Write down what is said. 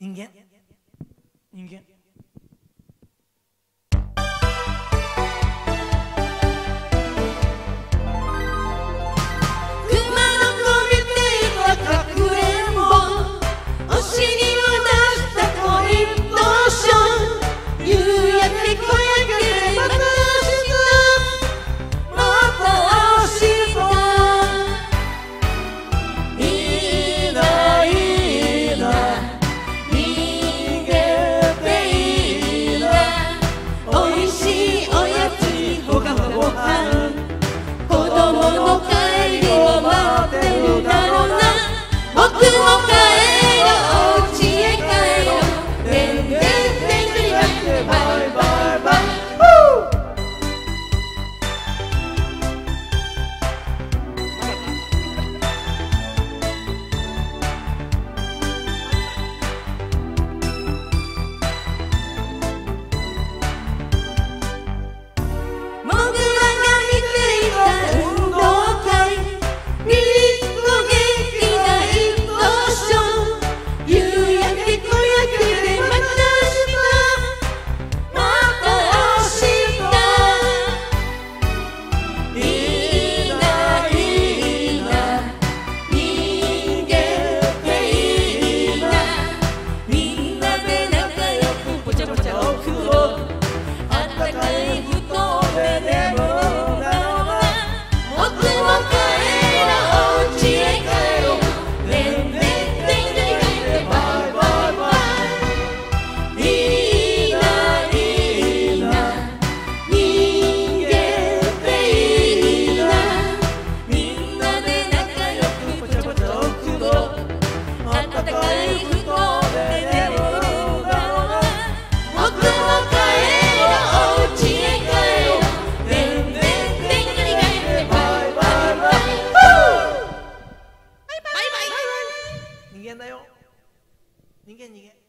இங்கே இங்கே だよ。人間逃げ。